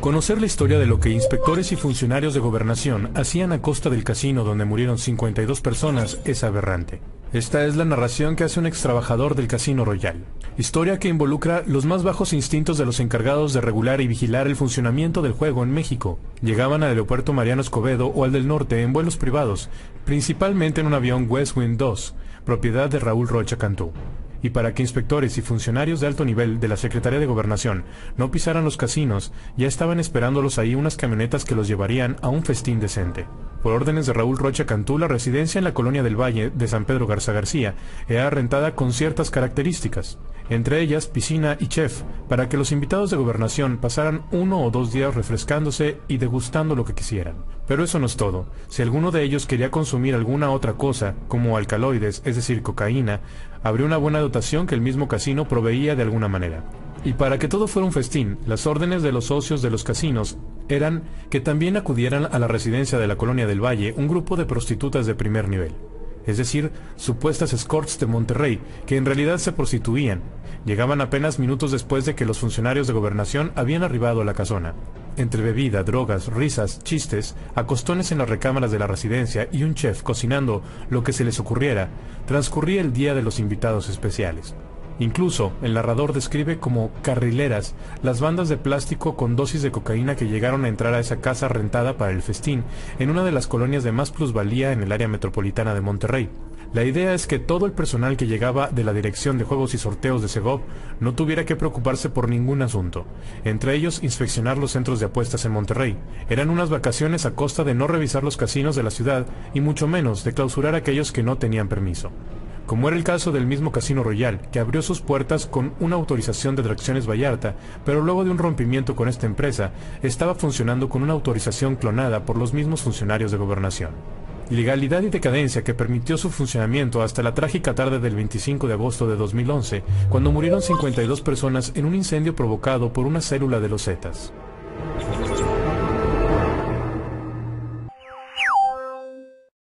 Conocer la historia de lo que inspectores y funcionarios de gobernación hacían a costa del casino donde murieron 52 personas es aberrante. Esta es la narración que hace un ex trabajador del Casino Royal. Historia que involucra los más bajos instintos de los encargados de regular y vigilar el funcionamiento del juego en México. Llegaban al aeropuerto Mariano Escobedo o al del norte en vuelos privados, principalmente en un avión Westwind 2, propiedad de Raúl Rocha Cantú y para que inspectores y funcionarios de alto nivel de la Secretaría de Gobernación no pisaran los casinos, ya estaban esperándolos ahí unas camionetas que los llevarían a un festín decente. Por órdenes de Raúl Rocha Cantú, la residencia en la colonia del Valle de San Pedro Garza García era rentada con ciertas características, entre ellas piscina y chef, para que los invitados de gobernación pasaran uno o dos días refrescándose y degustando lo que quisieran. Pero eso no es todo. Si alguno de ellos quería consumir alguna otra cosa, como alcaloides, es decir, cocaína, habría una buena dotación que el mismo casino proveía de alguna manera. Y para que todo fuera un festín, las órdenes de los socios de los casinos eran que también acudieran a la residencia de la colonia del Valle un grupo de prostitutas de primer nivel, es decir, supuestas escorts de Monterrey, que en realidad se prostituían. Llegaban apenas minutos después de que los funcionarios de gobernación habían arribado a la casona. Entre bebida, drogas, risas, chistes, acostones en las recámaras de la residencia y un chef cocinando lo que se les ocurriera, transcurría el día de los invitados especiales. Incluso, el narrador describe como carrileras las bandas de plástico con dosis de cocaína que llegaron a entrar a esa casa rentada para el festín en una de las colonias de más plusvalía en el área metropolitana de Monterrey. La idea es que todo el personal que llegaba de la Dirección de Juegos y Sorteos de Segov no tuviera que preocuparse por ningún asunto, entre ellos inspeccionar los centros de apuestas en Monterrey. Eran unas vacaciones a costa de no revisar los casinos de la ciudad y mucho menos de clausurar aquellos que no tenían permiso como era el caso del mismo Casino Royal, que abrió sus puertas con una autorización de Atracciones Vallarta, pero luego de un rompimiento con esta empresa, estaba funcionando con una autorización clonada por los mismos funcionarios de gobernación. Ilegalidad y decadencia que permitió su funcionamiento hasta la trágica tarde del 25 de agosto de 2011, cuando murieron 52 personas en un incendio provocado por una célula de los Zetas.